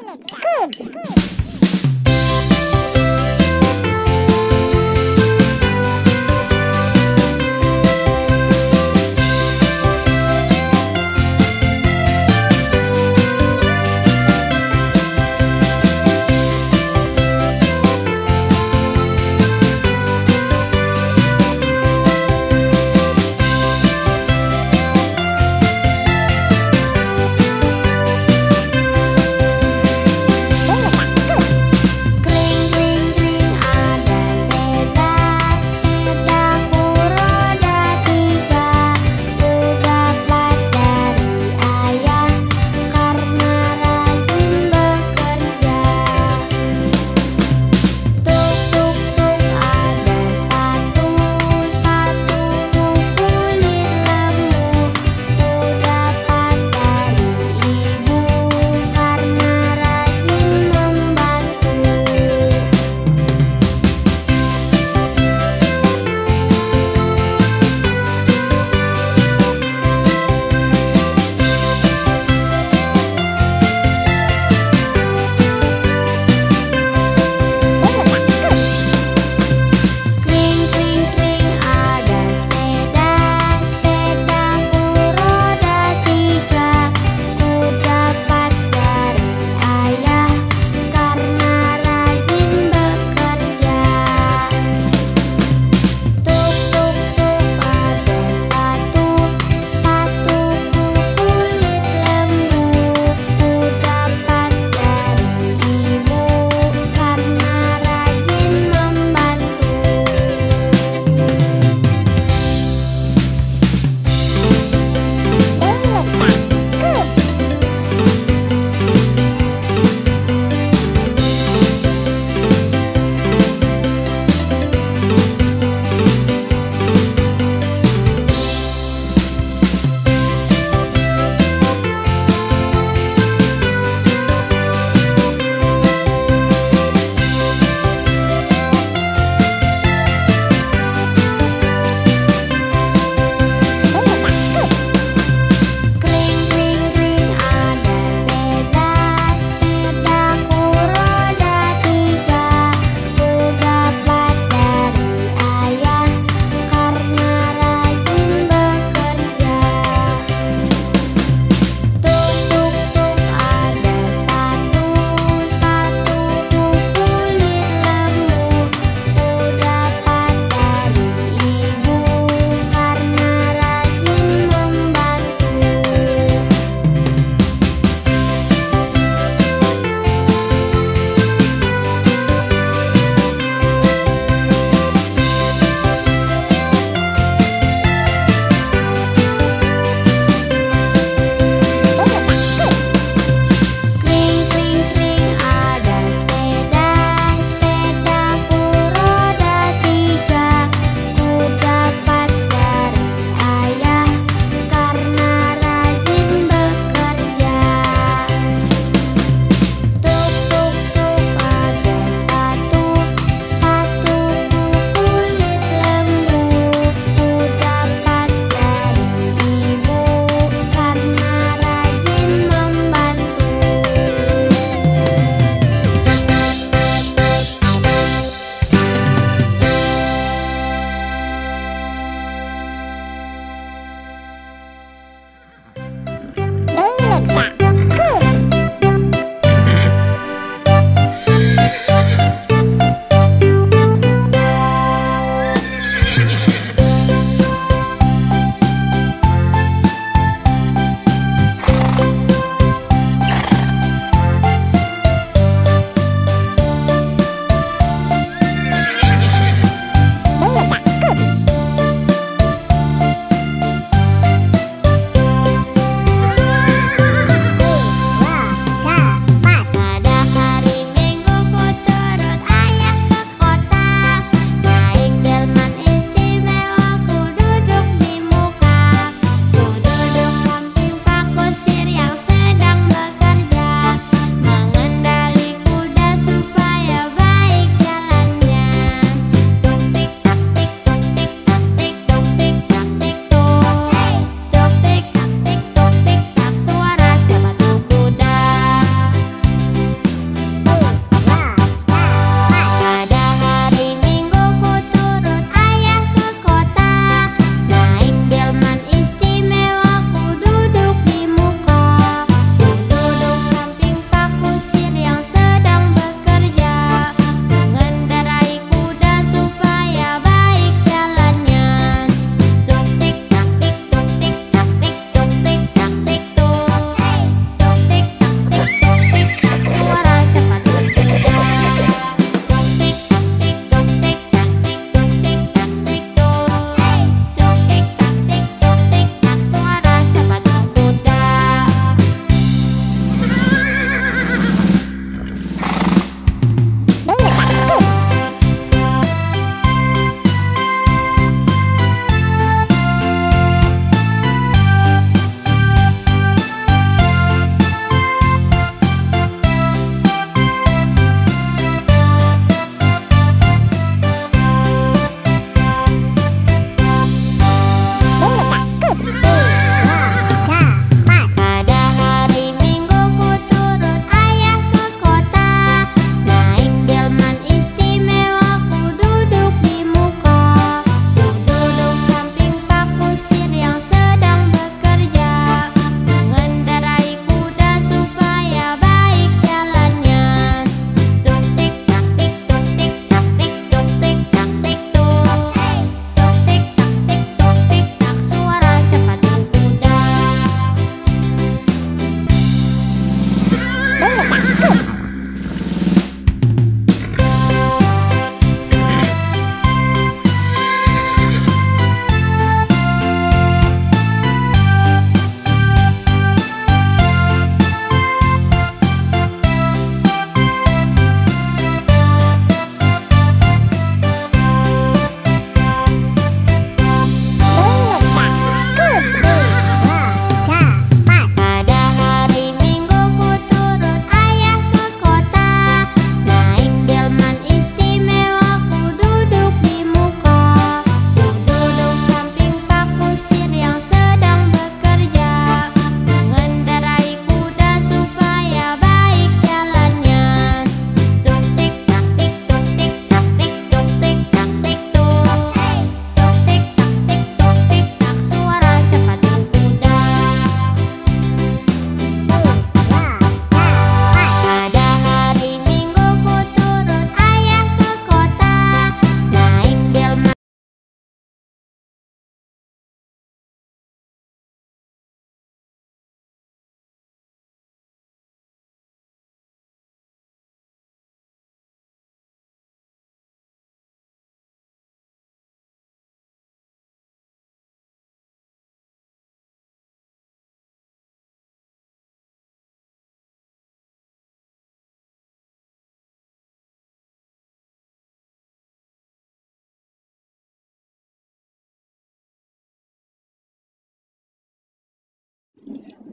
Good. Good.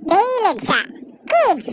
Belensa Kids